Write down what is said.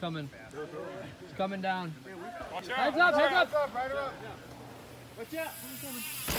coming. He's coming down. Watch out. Heads up, heads up. Up, right up. Watch out.